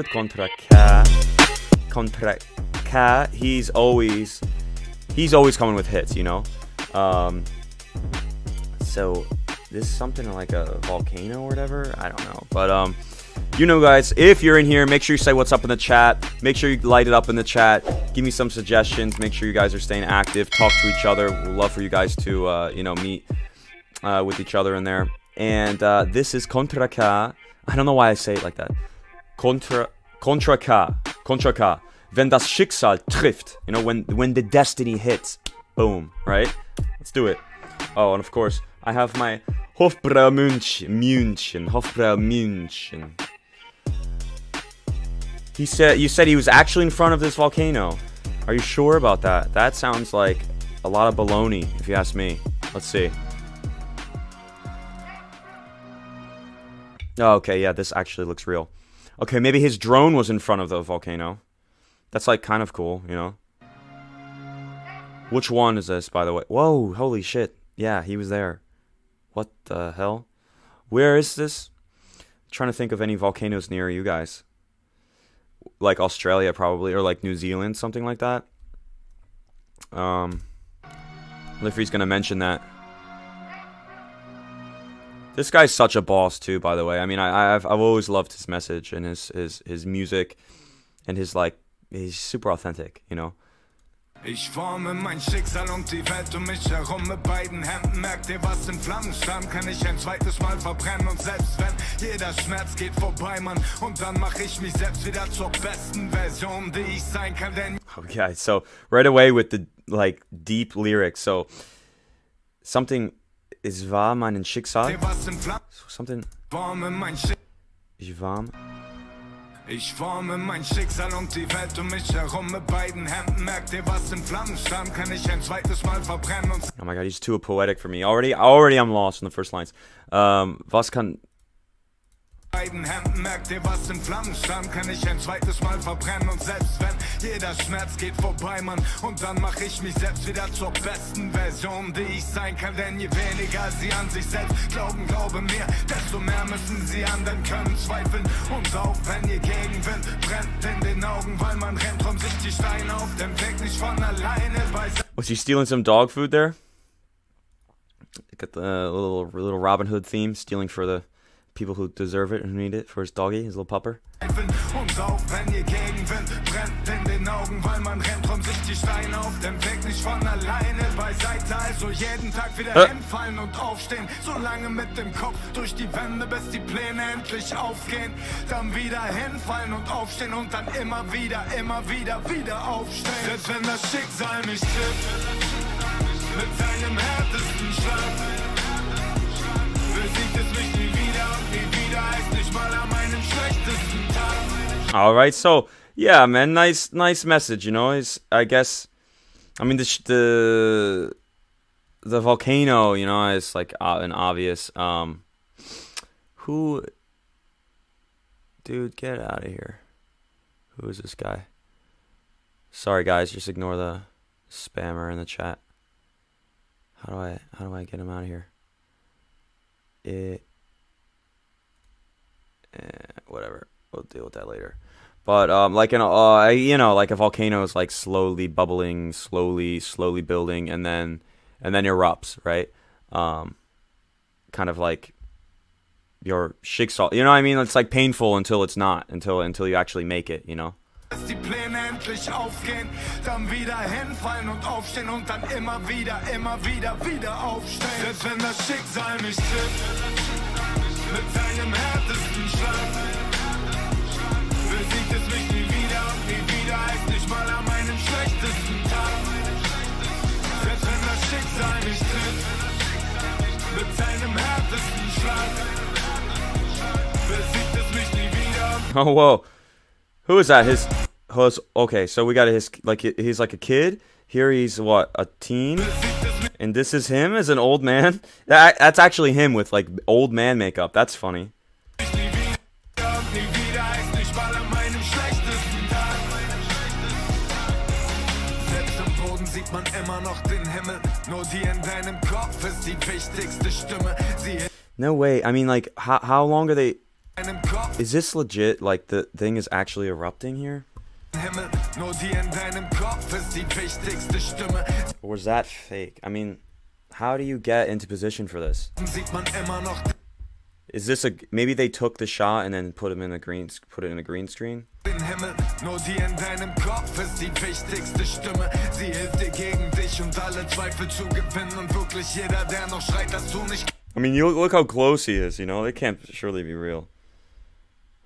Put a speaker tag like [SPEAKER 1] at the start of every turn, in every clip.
[SPEAKER 1] with Kontra K. Kontra K. He's always he's always coming with hits, you know. Um, so this is something like a volcano or whatever. I don't know, but um, you know, guys, if you're in here, make sure you say what's up in the chat. Make sure you light it up in the chat. Give me some suggestions. Make sure you guys are staying active. Talk to each other. We'd love for you guys to uh, you know meet uh, with each other in there. And uh, this is Kontra K. I don't know why I say it like that. Kontra Kontra. Kontra K. Wenn das Schicksal trifft, you know, when when the destiny hits, boom, right? Let's do it. Oh, and of course, I have my Hofbräu München, München, Hofbräu München. He said, you said he was actually in front of this volcano. Are you sure about that? That sounds like a lot of baloney, if you ask me. Let's see. Oh, okay, yeah, this actually looks real. Okay, maybe his drone was in front of the volcano. That's like kind of cool, you know? Which one is this, by the way? Whoa, holy shit. Yeah, he was there. What the hell? Where is this? I'm trying to think of any volcanoes near you guys. Like Australia, probably, or like New Zealand, something like that. Um, Liffrey's gonna mention that. This guy's such a boss too, by the way. I mean, I, I've I've always loved his message and his his his music, and his like he's super authentic, you know.
[SPEAKER 2] Ich forme mein Schicksal und die Welt um mich herum mit beiden Händen. Merkt ihr, was in Flammen stand, kann ich ein zweites Mal verbrennen. Und selbst wenn jeder Schmerz geht vorbei, Mann, und dann mach ich mich selbst wieder zur besten Version, die ich sein kann, denn.
[SPEAKER 1] Okay, so right away with the like deep lyrics. So something is war mein Schicksal.
[SPEAKER 2] Flammen
[SPEAKER 1] Something
[SPEAKER 2] forme mein Schicksal.
[SPEAKER 1] ich war.
[SPEAKER 2] Ich forme mein Schicksal und die Welt um mich herum mit beiden Händen. Merkt ihr, was in Flammen stand, kann ich ein zweites Mal verbrennen und
[SPEAKER 1] Oh my god, he's too poetic for me. Already, already I'm lost in the first lines. Um, was kann
[SPEAKER 2] beiden Händen merkt ihr, was in Flammen stand, kann ich ein zweites Mal verbrennen und selbst wenn jeder Schmerz geht vorbei, Mann, und dann mach ich mich selbst wieder zur besten Version, die ich sein kann, denn je weniger sie an sich selbst glauben, glaube mir, desto mehr müssen sie anderen können zweifeln und auch wenn ihr Gegenwind brennt in den Augen, weil man rennt, rum sich die Steine auf dem Weg nicht von alleine beiseite.
[SPEAKER 1] was he stealing some dog food there? Got the little little Robin Hood theme, stealing for the people who deserve it and need it for his doggy, his little pupper.
[SPEAKER 2] Und auch wenn ihr Gegenwind brennt in den Augen, weil man rennt, rum sich die Steine auf dem Weg nicht von alleine beiseite. Also jeden Tag wieder
[SPEAKER 1] Äh.
[SPEAKER 2] hinfallen und aufstehen, so lange mit dem Kopf durch die Wände, bis die Pläne endlich aufgehen. Dann wieder hinfallen und aufstehen und dann immer wieder, immer wieder, wieder aufstehen. Selbst wenn das Schicksal mich trifft, mit seinem härtesten
[SPEAKER 1] All right, so yeah, man, nice, nice message. You know, is I guess, I mean the the the volcano, you know, is like uh, an obvious. Um, who, dude, get out of here. Who is this guy? Sorry, guys, just ignore the spammer in the chat. How do I how do I get him out of here? It, eh, whatever. We'll deal with that later. But um, like an uh, you know, like a volcano is like slowly bubbling, slowly, slowly building, and then and then erupts, right? Um, kind of like your Schicksal. You know what I mean? It's like painful until it's not, until until you actually make it. You know.
[SPEAKER 2] Mit seinem
[SPEAKER 1] Oh whoa, who is that? His, his okay. So we got his like he's like a kid. Here he's what a teen, and this is him as an old man. That that's actually him with like old man makeup. That's funny.
[SPEAKER 2] Sieht man immer noch den Himmel. Nur die in deinem Kopf ist die wichtigste Stimme. Sie
[SPEAKER 1] No way. I mean, like how how long are they? Is this legit? Like the thing is actually erupting here?
[SPEAKER 2] Himmel, nur die in deinem Kopf ist die wichtigste
[SPEAKER 1] Or was that fake? I mean, how do you get into position for this? Is this a maybe they took the shot and then put him in a green put it in a green screen?
[SPEAKER 2] den Himmel, nur die in deinem Kopf ist die wichtigste Stimme. Sie hilft dir gegen dich und alle Zweifel zu gewinnen und wirklich jeder, der noch schreit, dass du nicht
[SPEAKER 1] I mean, you look, look how close he is. You know, they can't surely be real.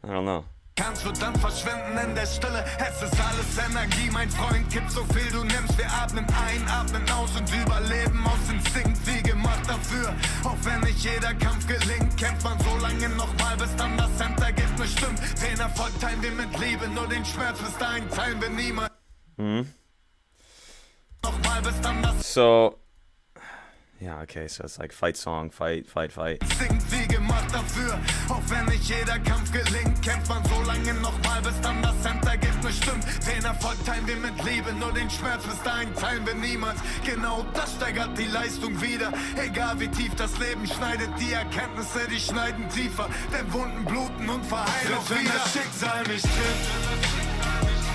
[SPEAKER 1] I don't know.
[SPEAKER 2] kannst, wird dann verschwinden in der Stille. Es ist alles Energie, mein Freund, gib so viel du nimmst. Wir atmen ein, atmen aus und überleben aus Instinkt, wie gemacht dafür. Wenn nicht jeder Kampf gelingt, kämpft man so lange nochmal, bis dann das Endergebnis stimmt. Den Erfolg teilen wir mit Liebe, nur den Schmerz bis dahin teilen wir niemals.
[SPEAKER 1] Hmm.
[SPEAKER 2] Nochmal, bis dann das
[SPEAKER 1] So, yeah, okay. So it's like fight song, fight, fight, fight.
[SPEAKER 2] Instinkt, wie gemacht dafür. Auch wenn nicht jeder Kampf gelingt, kämpft man so lange nochmal, bis dann das Endergebnis stimmt. Den Erfolg teilen wir mit Liebe, nur den Schmerz bis dahin teilen wir niemals. Genau das steigert die Leistung wieder. Egal wie tief das Leben schneidet, die Erkenntnisse, die schneiden tiefer. Denn Wunden bluten und verheilen auch wenn das Schicksal mich trifft,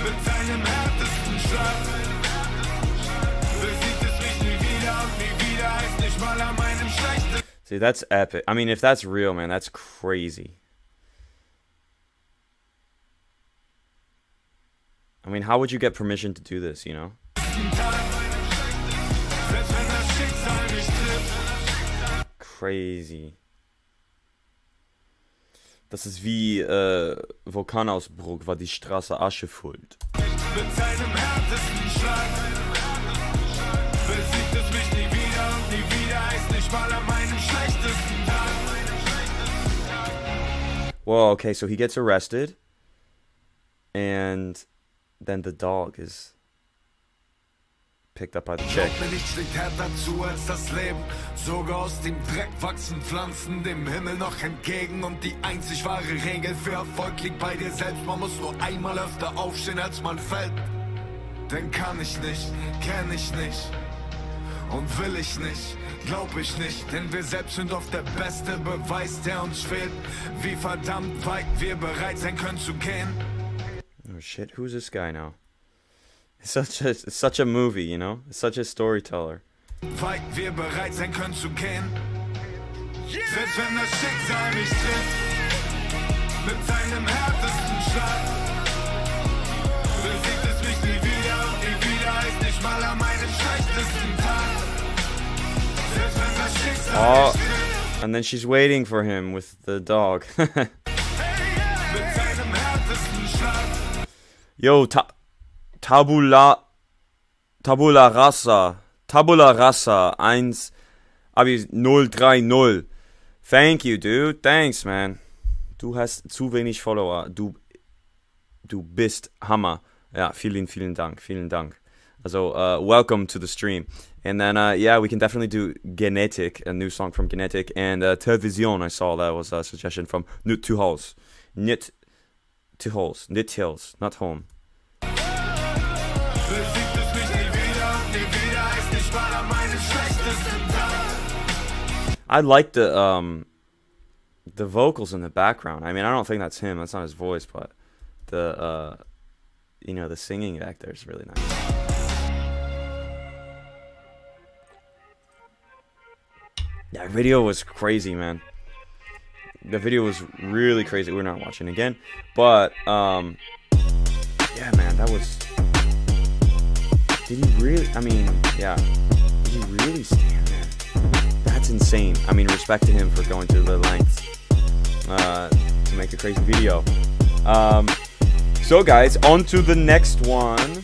[SPEAKER 2] mit seinem härtesten Schlag.
[SPEAKER 1] See, that's epic. I mean, if that's real, man, that's crazy. I mean, how would you get permission to do this, you know? Crazy. Das ist wie äh, Vulkanausbruch, war die Straße Asche füllt.
[SPEAKER 2] mit seinem härtesten Schlag.
[SPEAKER 1] Whoa, okay, so he gets arrested, and then the dog is picked up by the chick.
[SPEAKER 2] Mir nichts liegt härter als das Leben. Sogar aus dem Dreck wachsen Pflanzen dem Himmel noch entgegen. Und die einzig wahre Regel für Erfolg liegt bei dir selbst. Man muss nur einmal öfter aufstehen, als man fällt. Denn kann ich nicht, kenn ich nicht. Und will ich nicht, glaub ich nicht. Denn wir selbst sind oft der beste Beweis, der uns fehlt. Wie verdammt weit wir bereit sein können zu gehen.
[SPEAKER 1] Oh shit, who's this guy now? It's such a it's such a movie, you know? It's such a storyteller.
[SPEAKER 2] weit wir bereit sein können zu gehen. Selbst wenn das Schicksal mich trifft, mit seinem härtesten Schlag,
[SPEAKER 1] Oh, and then she's waiting for him with the dog. Yo, ta Tabula Tabula Rasa. Tabula Rasa 1 Abi 030. Thank you, dude. Thanks, man. Du hast zu wenig Follower. Du du bist Hammer. Ja, vielen vielen Dank. Vielen Dank. Also, uh, welcome to the stream. And then, uh, yeah, we can definitely do Genetikk, a new song from Genetikk. And uh, Television, I saw that was a suggestion from Nut Two Holes. Nit Two Holes. Nit Hills, not home. I like the um the vocals in the background. I mean, I don't think that's him. That's not his voice, but the uh you know, the singing back there is really nice. That video was crazy, man. The video was really crazy. We're not watching again, but um yeah, man, that was Did he really I mean, yeah. Did he really stand there? That's insane. I mean, respect to him for going to the lengths uh, to make a crazy video. Um, so, guys, on to the next one.